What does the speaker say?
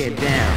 get down.